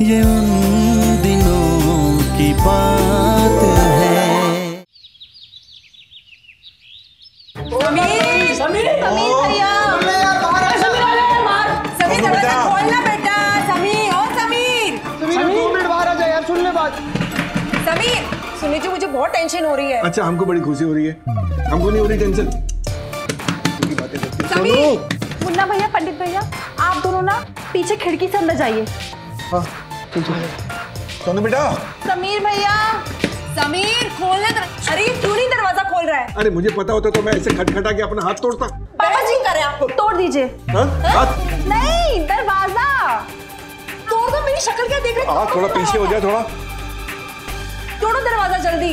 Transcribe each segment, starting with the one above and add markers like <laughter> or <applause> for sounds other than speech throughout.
ये उन दिनों की बात है। समीर समीर समीर दरवाज़ा खोलना बेटा। समीर ओ समीर। समीर दो मिनट बाहर आ जा यार सुन ले बात। समीर सुनी जी मुझे बहुत टेंशन हो रही है। अच्छा हमको बड़ी खुशी हो रही है। हमको नहीं हो रही टेंशन समीर मुन्ना भैया पंडित भैया आप दोनों ना पीछे खिड़की से अंदर जाइए। सोनू बेटा। समीर भैया समीर खोल दर... अरे क्यों नहीं दरवाज़ा खोल रहा है। अरे मुझे पता होता तो मैं ऐसे खटखटा के अपना हाथ तोड़ता। पापा जी कर आप तोड़ दीजिए। हाँ? हाथ? नहीं दरवाज़ा। तोड़ दो मेरी शक्ल क्या देख रहे हो थोड़ा पीछे हो जाए थोड़ा। तोड़ो दरवाज़ा जल्दी।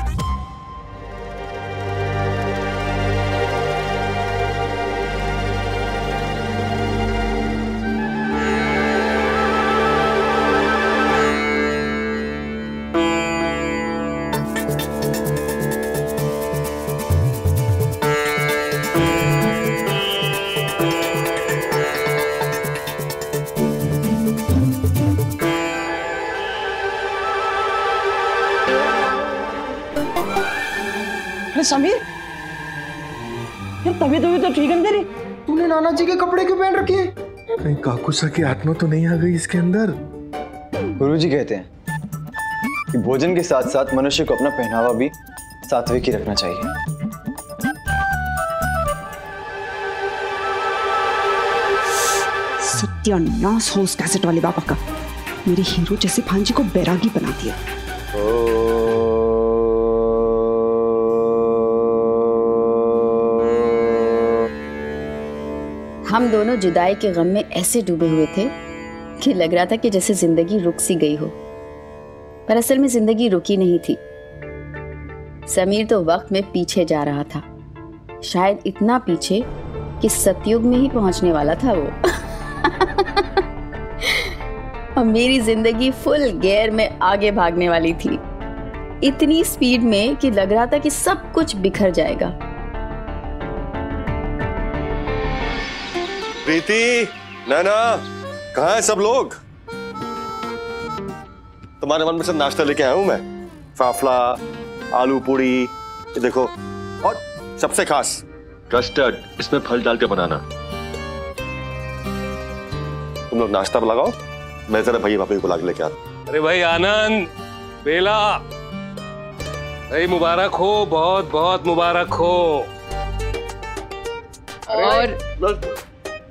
समीर? यार तबीयत तबीयत तो ठीक है तेरी? तूने नाना जी के कपड़े क्यों पहन रखे हैं? कहीं काकुसा की आत्मा तो नहीं आ गई इसके अंदर। गुरुजी कहते हैं कि भोजन के साथ साथ मनुष्य को अपना पहनावा भी सात्विक ही रखना चाहिए। सत्यानाश हो उस कैसेट वाले बाबा का। मेरे हीरो जैसे भांजी को बैरागी बना दिया। हम दोनों जुदाई के गम में ऐसे डूबे हुए थे कि लग रहा था कि जैसे ज़िंदगी रुक सी गई हो। पर असल में ज़िंदगी रुकी नहीं थी। समीर तो वक्त में पीछे जा रहा था। शायद इतना पीछे कि सतयुग में ही पहुँचने वाला था वो। <laughs> और मेरी ज़िंदगी फुल गेयर में आगे भागने वाली थी। इतनी स्पीड में कि लग रहा था कि सब कुछ बिखर जाएगा। प्रीति नैना कहाँ है सब लोग? तुम्हारे मन में सब नाश्ता लेके आया हूँ मैं। फाफला आलू पूड़ी ये देखो और सबसे खास। कस्टर्ड इसमें फल डाल के बनाना। तुम लोग नाश्ता लगाओ मैं जरा भैया भाभी को लाके लेके आता अरे भाई आनंद बेला। भाई मुबारक हो बहुत बहुत मुबारक हो। और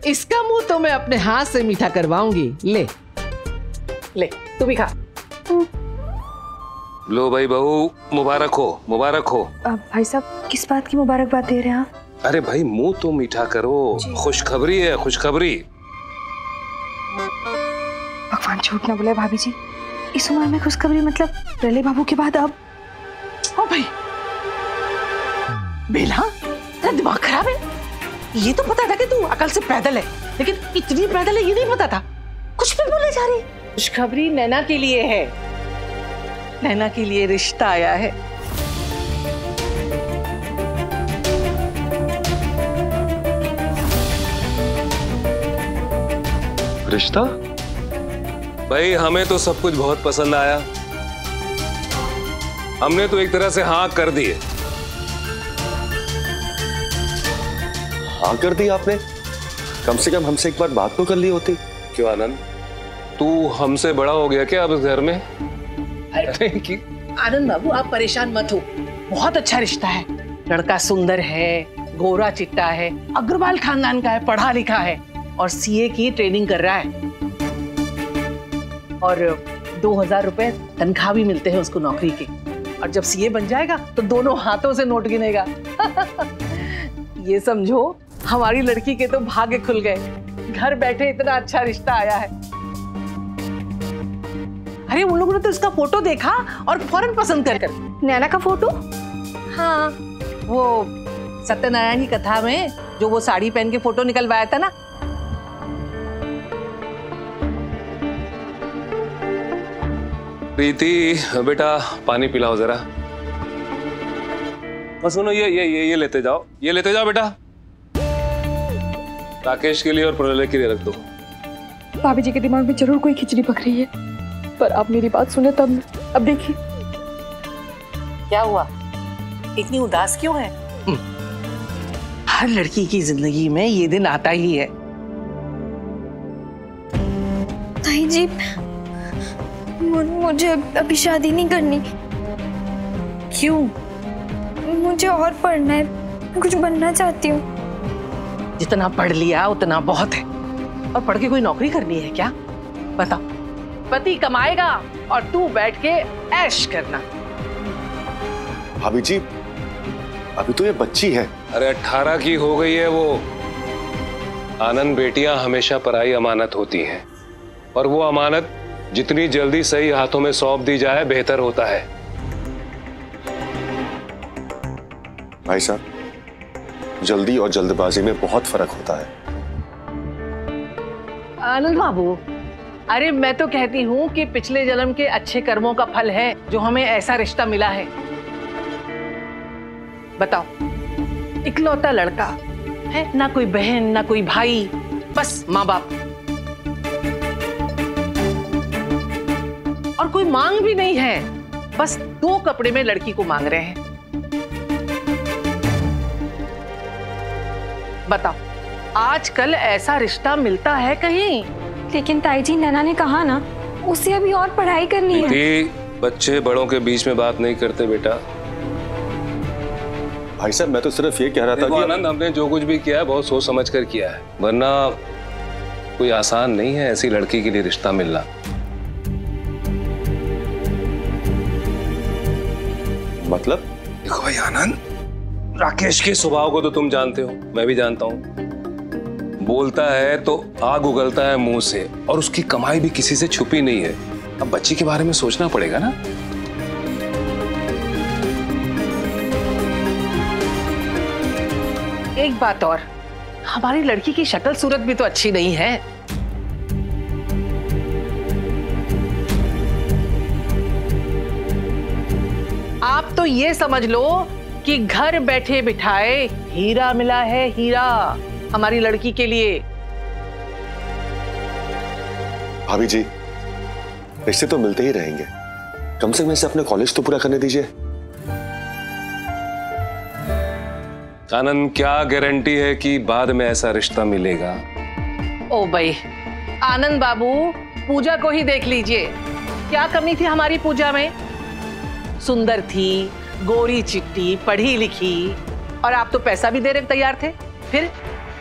इसका मुँह तो मैं अपने हाथ से मीठा करवाऊँगी। ले। ले तू भी खा। लो भाई बहू मुबारक हो मुबारक हो। भाई साहब किस बात की मुबारकबाद दे रहे हैं आप? अरे भाई मुँह तो मीठा करो। खुशखबरी है खुशखबरी। भगवान झूठ ना बोले भाभी जी। इस उम्र में खुशखबरी मतलब रले बाबू के बाद अब। ओ भाई। बेला तेरा दिमाग खराब ये तो पता था कि तू अकल से पैदल है लेकिन इतनी पैदल है ये नहीं पता था। कुछ भी बोले जा रही खुशखबरी नैना के लिए है। नैना के लिए रिश्ता आया है। रिश्ता? भाई हमें तो सब कुछ बहुत पसंद आया। हमने तो एक तरह से हाँ कर दी है हाँ कर दी आपने। कम से कम हमसे एक बार बात तो कर ली होती। क्यों आनंद? तू हमसे बड़ा हो गया क्या अब इस घर में? अरे <laughs> कि आनंद बाबू आप परेशान मत हो। बहुत अच्छा रिश्ता है। लड़का सुंदर है गोरा चिट्टा है अग्रवाल खानदान का है पढ़ा लिखा है और सीए की ट्रेनिंग कर रहा है। और दो हज़ार रुपए तनख्वाह भी मिलते हैं उसको नौकरी के। और जब सीए बन जाएगा तो दोनों हाथों से नोट गिनेगा। <laughs> ये समझो हमारी लड़की के तो भाग्य खुल गए। घर बैठे इतना अच्छा रिश्ता आया है। अरे उन लोगों ने तो इसका फ़ोटो देखा और फ़ौरन पसंद कर कर। नैना का फ़ोटो? हाँ। वो सत्यनारायण की कथा में जो वो साड़ी पहन के फ़ोटो निकलवाया था ना। प्रीति बेटा पानी पिलाओ जरा। बस सुनो ये ये ये ये लेते जाओ। ये लेते जाओ बेटा। राकेश के लिए और प्रलय के लिए रख दो। भाभी जी के दिमाग में ज़रूर कोई खिचड़ी पक रही है पर आप मेरी बात सुने तब अब देखिए। क्या हुआ? इतनी उदास क्यों है? हर लड़की की ज़िंदगी में ये दिन आता ही है। ताई जी मुझे अभी शादी नहीं करनी। क्यों? मुझे और पढ़ना है कुछ बनना चाहती हूँ। जितना पढ़ लिया उतना बहुत है। और पढ़ के कोई नौकरी करनी है क्या? बताओ पति कमाएगा और तू बैठ के ऐश करना। भाभी जी अभी तो ये बच्ची है। अरे अट्ठारह की हो गई है वो। आनंद बेटियाँ हमेशा पराई अमानत होती हैं। और वो अमानत जितनी जल्दी सही हाथों में सौंप दी जाए बेहतर होता है। भाई साहब जल्दी और जल्दबाजी में बहुत फ़र्क होता है। आनंद बाबू, अरे मैं तो कहती हूँ कि पिछले जन्म के अच्छे कर्मों का फल है जो हमें ऐसा रिश्ता मिला है। बताओ, इकलौता लड़का है ना कोई बहन, ना कोई भाई, बस माँ बाप और कोई मांग भी नहीं है, बस दो कपड़े में लड़की को मांग रहे हैं। बताओ आजकल ऐसा रिश्ता मिलता है कहीं? लेकिन ताई जी नैना ने कहा ना उसे अभी और पढ़ाई करनी है। बच्चे बड़ों के बीच में बात नहीं करते बेटा। भाई साहब मैं तो सिर्फ़ ये कह रहा था कि आनंद हमने जो कुछ भी किया है बहुत सोच समझ कर किया है। वरना कोई आसान नहीं है ऐसी लड़की के लिए रिश्ता मिलना। मतलब? देखो भाई आनंद राकेश के स्वभाव को तो तुम जानते हो, मैं भी जानता हूँ। बोलता है तो आग उगलता है मुँह से, और उसकी कमाई भी किसी से छुपी नहीं है। अब बच्ची के बारे में सोचना पड़ेगा ना। एक बात और, हमारी लड़की की शक्ल सूरत भी तो अच्छी नहीं है। आप तो ये समझ लो कि घर बैठे बिठाए हीरा मिला है हीरा हमारी लड़की के लिए। भाभी जी रिश्ते तो मिलते ही रहेंगे। कम से कम इसे अपने कॉलेज तो पूरा करने दीजिए। आनंद क्या गारंटी है कि बाद में ऐसा रिश्ता मिलेगा? ओ भाई आनंद बाबू पूजा को ही देख लीजिए। क्या कमी थी हमारी पूजा में? सुंदर थी गोरी चिट्टी पढ़ी लिखी। और आप तो पैसा भी देने को तैयार थे। फिर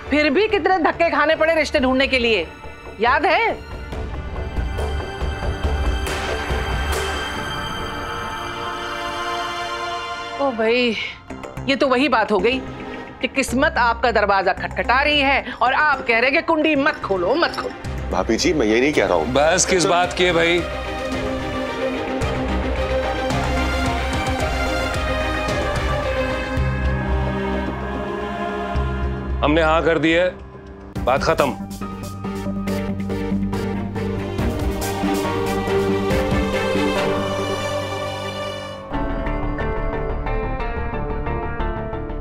फिर भी कितने धक्के खाने पड़े रिश्ते ढूँढने के लिए? याद है? ओ भाई ये तो वही बात हो गई कि किस्मत आपका दरवाज़ा खटखटा रही है और आप कह रहे हैं कि कुंडी मत खोलो मत खोलो। भाभी जी मैं ये नहीं कह रहा हूँ। बस किस बात की है भाई? हमने हाँ कर दी है। बात खत्म।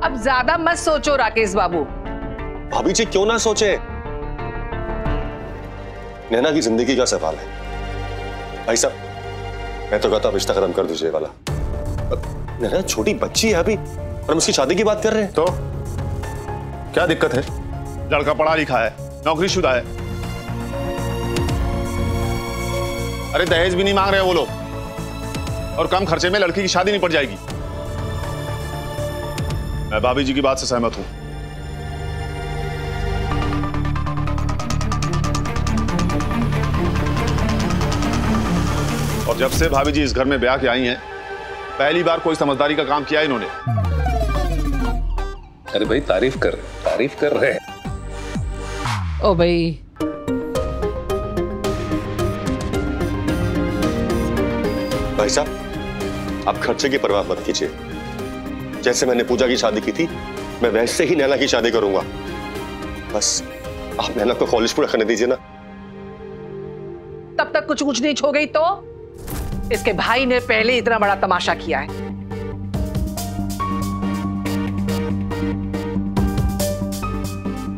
अब ज़्यादा मत सोचो राकेश बाबू। भाभी जी क्यों ना सोचे? नैना की ज़िंदगी का सवाल है। भाई साहब मैं तो कहता हूँ रिश्ता खत्म कर दीजिए वाला। नैना छोटी बच्ची है अभी और हम उसकी शादी की बात कर रहे हैं। तो? क्या दिक्कत है? लड़का पढ़ा लिखा है नौकरी शुदा है। अरे दहेज भी नहीं मांग रहे वो लोग। और कम खर्चे में लड़की की शादी नहीं पड़ जाएगी। मैं भाभी जी की बात से सहमत हूँ। और जब से भाभी जी इस घर में ब्याह के आई हैं, पहली बार कोई समझदारी का काम किया इन्होंने। अरे भाई तारीफ़ कर तारीफ़ कर रहे हैं। ओ भाई। भाई साहब आप खर्चे की परवाह मत कीजिए। जैसे मैंने पूजा की शादी की थी मैं वैसे ही नैना की शादी करूँगा। बस आप नैना को कॉलेज पूरा करने दीजिए ना। तब तक कुछ कुछ नहीं छो गई तो? इसके भाई ने पहले इतना बड़ा तमाशा किया है।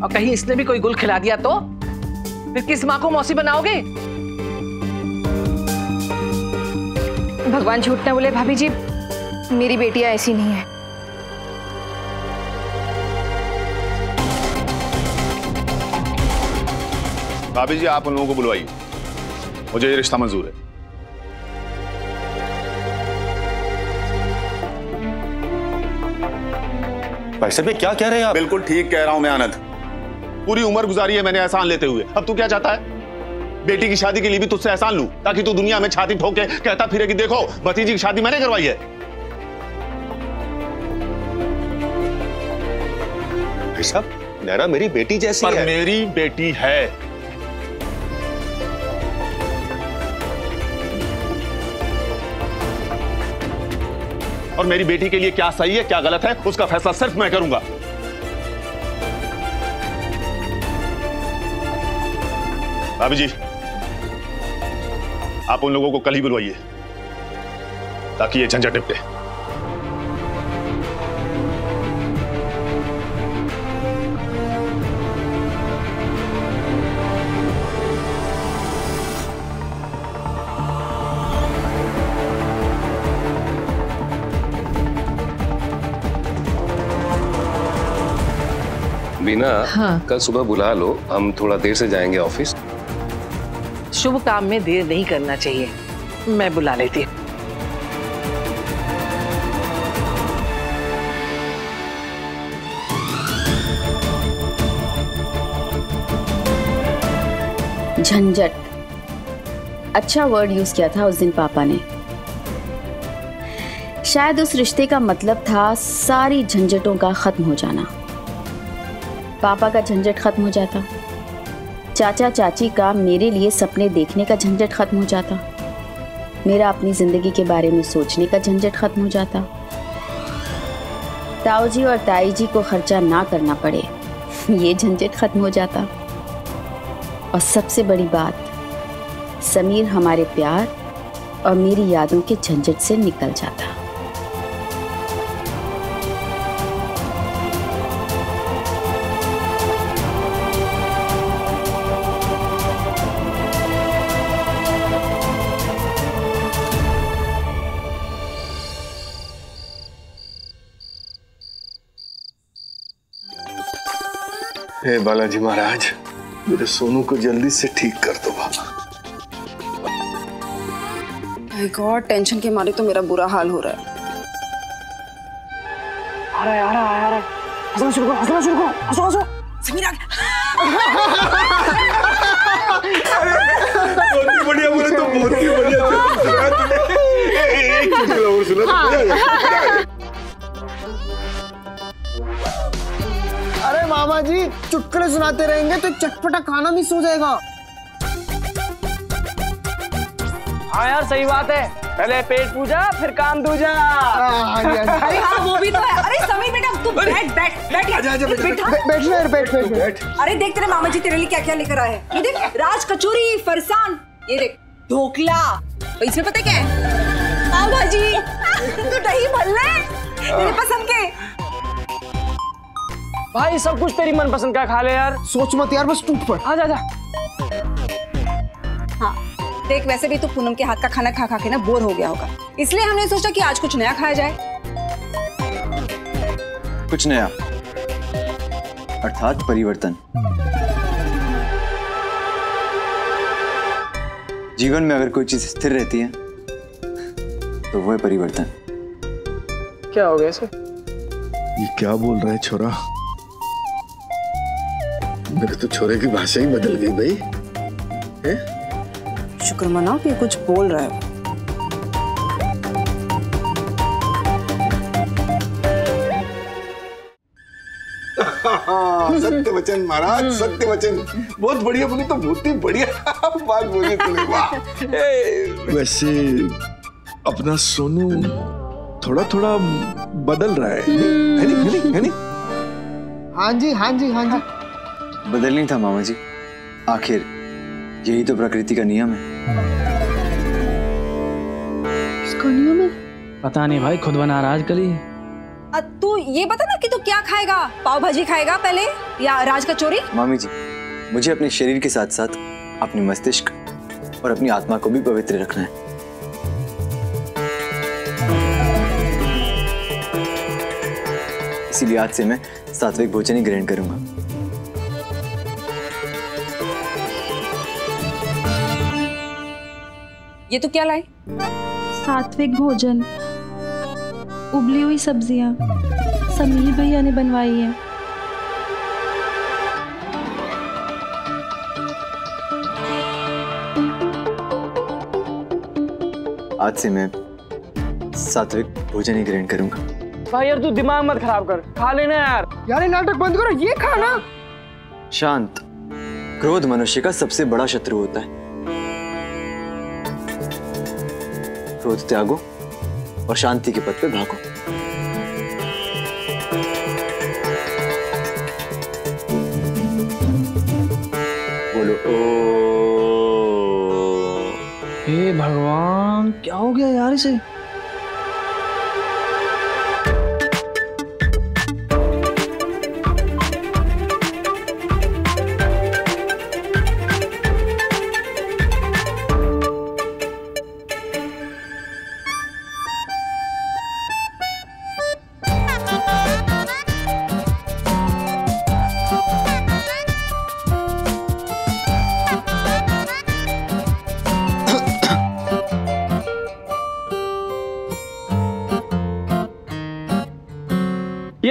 और कहीं इसने भी कोई गुल खिला दिया तो? फिर किस माँ को मौसी बनाओगे? भगवान झूठ ना बोले भाभी जी मेरी बेटियाँ ऐसी नहीं है। भाभी जी आप उन लोगों को बुलवाइए। मुझे ये रिश्ता मंजूर है। भाई साहब ये क्या कह रहे हैं आप? बिल्कुल ठीक कह रहा हूँ मैं आनंद। पूरी उम्र गुजारी है मैंने एहसान लेते हुए। अब तू क्या चाहता है? बेटी की शादी के लिए भी तुझसे एहसान लू ताकि तू दुनिया में छाती ठोक के कहता फिरे कि देखो भतीजी की शादी मैंने करवाई है। साहब नैना मेरी बेटी जैसी पर है। मेरी बेटी है। और मेरी बेटी के लिए क्या सही है क्या गलत है उसका फैसला सिर्फ़ मैं करूँगा। भाभी जी आप उन लोगों को कल ही बुलवाइए ताकि ये झंझट निपटे बीना हाँ। कल सुबह बुला लो हम थोड़ा देर से जाएँगे ऑफ़िस शुभ काम में देर नहीं करना चाहिए। मैं बुला लेती हूँ। झंझट। अच्छा वर्ड यूज़ किया था उस दिन पापा ने। शायद उस रिश्ते का मतलब था सारी झंझटों का खत्म हो जाना। पापा का झंझट खत्म हो जाता। चाचा चाची का मेरे लिए सपने देखने का झंझट खत्म हो जाता। मेरा अपनी ज़िंदगी के बारे में सोचने का झंझट खत्म हो जाता। ताऊ जी और ताई जी को खर्चा ना करना पड़े, <laughs> ये झंझट खत्म हो जाता। और सबसे बड़ी बात, समीर हमारे प्यार और मेरी यादों के झंझट से निकल जाता। हे बालाजी महाराज? मेरे सोनू को जल्दी से ठीक कर दो बाबा। गॉड टेंशन के मारे तो मेरा बुरा हाल हो रहा है। आ रहा है आ रहा है आ रहा है। हंसना शुरू करो हंसना शुरू करो। हंसो हंसो। समीर बहुत ही बढ़िया बोले तो बहुत ही बढ़िया। सुना तूने। एक चुटकुला और सुना तो मज़ा आ जाएगा। अरे मामा जी चुटकुले सुनाते रहेंगे तो चटपटा खाना मिस हो जाएगा। हाँ यार सही बात है। पहले पेट पूजा फिर काम दूजा। अरे हाँ वो भी तो है। अरे समीर बेटा तू बैठ बैठ बैठ। बैठ, बैठ, बैठ यार, बैठ, बैठ, बैठ। अरे देख तेरे मामा जी तेरे लिए क्या क्या लेकर आए हैं। ये देख राज कचौरी फरसान ये देख ढोकला। इसमें पता क्या है? पाव भाजी दही भल्ले तेरे पसंद के? भाई सब कुछ तेरी मनपसंद का खा ले यार। सोच मत यार बस टूट पड़। आजा आजा हाँ देख वैसे भी तू पूनम के हाथ का खाना खा खा के ना बोर हो गया होगा। इसलिए हमने सोचा कि आज कुछ नया खाया जाए। कुछ नया? अर्थात परिवर्तन। जीवन में अगर कोई चीज़ स्थिर रहती है तो वो है परिवर्तन। क्या हो गया इसे ये क्या बोल रहा है छोरा? मेरे तो छोरे की भाषा ही बदल गई भाई। हैं? शुक्र मनाओ कि कुछ बोल रहा है। हाँ, सत्य वचन महाराज सत्य वचन बहुत बढ़िया बोली तो बहुत ही बढ़िया बात बोली तूने वाह। वैसे अपना सोनू थोड़ा थोड़ा बदल रहा है। है नहीं है नहीं है नहीं? हाँ जी हाँ जी हाँ जी। बदल नहीं था मामा जी। आखिर यही तो प्रकृति का नियम है। इसको नियम है? पता नहीं भाई खुद बना रहा आजकल ही तू ये बता ना कि तू क्या खाएगा? पाव भाजी खाएगा पहले या राज कचौरी मामी जी मुझे अपने शरीर के साथ साथ अपने मस्तिष्क और अपनी आत्मा को भी पवित्र रखना है। इसीलिए आज से मैं सात्विक भोजन ही ग्रहण करूँगा। ये तो क्या लाई सात्विक भोजन। उबली हुई सब्ज़ियाँ। समीर भैया ने बनवाई है। आज से मैं सात्विक भोजन ही ग्रहण करूँगा। भाई यार तू दिमाग मत खराब कर। खा लेना यार। यार नाटक बंद करो ये खाना। शांत। क्रोध मनुष्य का सबसे बड़ा शत्रु होता है। क्रोध त्यागो और शांति के पथ पे भागो। बोलो, ओ। हे भगवान, क्या हो गया यार इसे?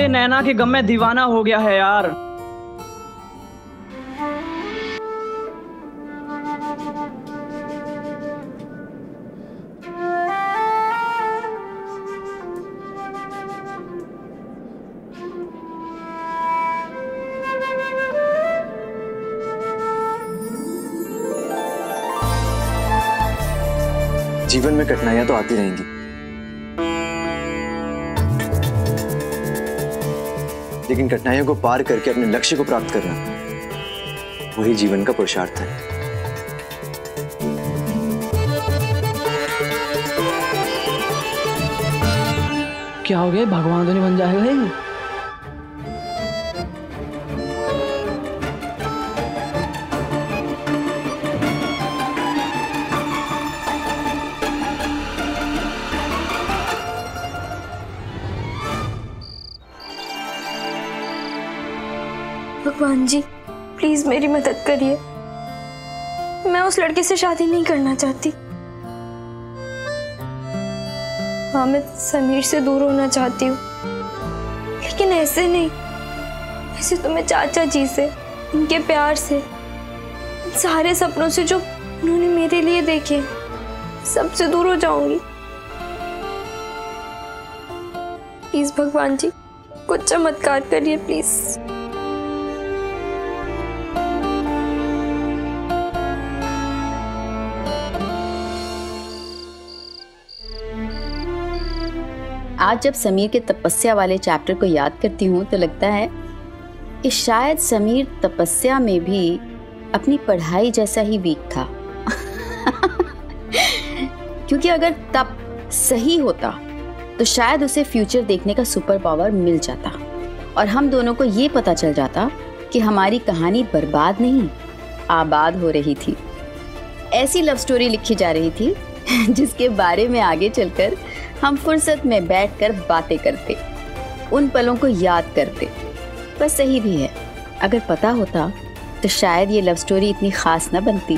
नैना के गम में दीवाना हो गया है यार। जीवन में कठिनाइयाँ तो आती रहेंगी। लेकिन कठिनाइयों को पार करके अपने लक्ष्य को प्राप्त करना वही जीवन का पुरुषार्थ है। क्या हो गया? भगवान तो नहीं बन जाएगा भगवान जी प्लीज़ मेरी मदद करिए। मैं उस लड़के से शादी नहीं करना चाहती। हाँ मैं समीर से दूर होना चाहती हूँ। लेकिन ऐसे नहीं। ऐसे तो मैं चाचा जी से, इनके प्यार से, इन सारे सपनों से जो उन्होंने मेरे लिए देखे, सबसे दूर हो जाऊँगी। प्लीज़ भगवान जी, कुछ चमत्कार करिए प्लीज़ आज जब समीर के तपस्या वाले चैप्टर को याद करती हूँ तो लगता है कि शायद समीर तपस्या में भी अपनी पढ़ाई जैसा ही वीक था। <laughs> क्योंकि अगर तप सही होता तो शायद उसे फ्यूचर देखने का सुपर पावर मिल जाता। और हम दोनों को ये पता चल जाता कि हमारी कहानी बर्बाद नहीं, आबाद हो रही थी। ऐसी लव स्टोरी लिखी जा रही थी, <laughs> जिसके बारे में आगे चलकर हम फुर्सत में बैठकर बातें करते, उन पलों को याद करते। बस सही भी है, अगर पता होता तो शायद ये लव स्टोरी इतनी खास न बनती।